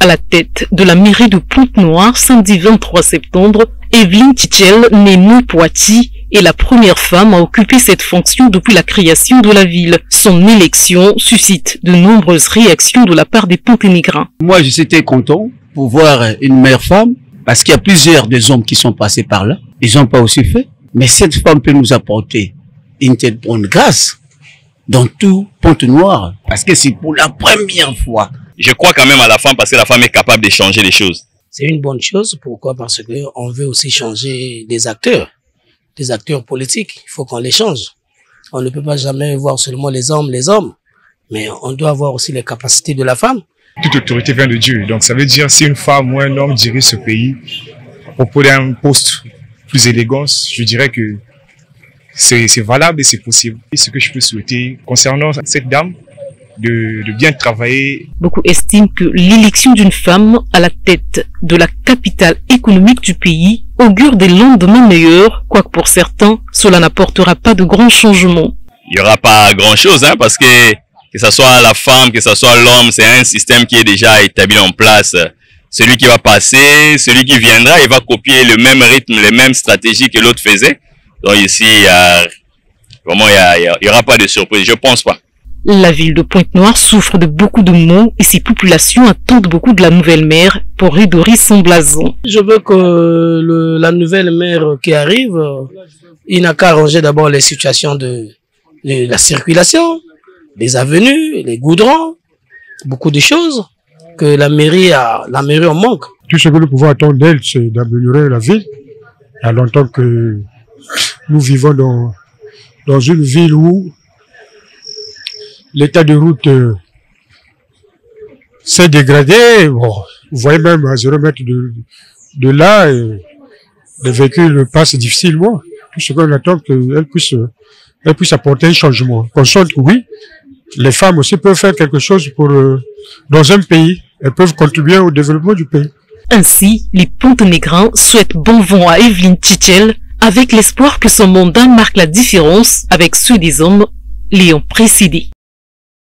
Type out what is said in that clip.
à la tête de la mairie de Pointe-Noire samedi 23 septembre, Evelyne Tichel, née Poiti, est la première femme à occuper cette fonction depuis la création de la ville. Son élection suscite de nombreuses réactions de la part des Ponténégrins. Moi, j'étais content pour voir une mère femme, parce qu'il y a plusieurs des hommes qui sont passés par là. Ils n'ont pas aussi fait. Mais cette femme peut nous apporter une telle grâce dans tout Pont-Noir. Parce que c'est pour la première fois. Je crois quand même à la femme parce que la femme est capable de changer les choses. C'est une bonne chose. Pourquoi? Parce que on veut aussi changer des acteurs, des acteurs politiques. Il faut qu'on les change. On ne peut pas jamais voir seulement les hommes, les hommes. Mais on doit avoir aussi les capacités de la femme. Toute autorité vient de Dieu. Donc ça veut dire si une femme ou un homme dirige ce pays, pour d'un poste plus élégant, je dirais que c'est valable et c'est possible. Et ce que je peux souhaiter concernant cette dame, de, de, bien travailler. Beaucoup estiment que l'élection d'une femme à la tête de la capitale économique du pays augure des lendemains meilleurs, quoique pour certains, cela n'apportera pas de grands changements. Il n'y aura pas grand chose, hein, parce que que ce soit la femme, que ce soit l'homme, c'est un système qui est déjà établi en place. Celui qui va passer, celui qui viendra, il va copier le même rythme, les mêmes stratégies que l'autre faisait. Donc ici, il y a, vraiment, il n'y aura pas de surprise. Je pense pas. La ville de Pointe-Noire souffre de beaucoup de maux et ses populations attendent beaucoup de la nouvelle maire pour redorer son blason. Je veux que le, la nouvelle maire qui arrive, il n'a qu'à arranger d'abord les situations de, de, la circulation, les avenues, les goudrons, beaucoup de choses que la mairie a, la mairie en manque. Tout ce que nous pouvons attendre d'elle, c'est d'améliorer la ville. Il y a longtemps que nous vivons dans, dans une ville où l'état de route euh, s'est dégradé. Bon, vous voyez même à 0 mètre de, là, euh, les véhicules passent difficilement. Tout ce qu'on attend, qu'elle puisse, elle puisse apporter un changement. Console, oui, les femmes aussi peuvent faire quelque chose pour euh, dans un pays. Elles peuvent contribuer au développement du pays. Ainsi, les Ponténégrins souhaitent bon vent à Evelyne Tichel avec l'espoir que son mandat marque la différence avec ceux des hommes l'ayant précédé.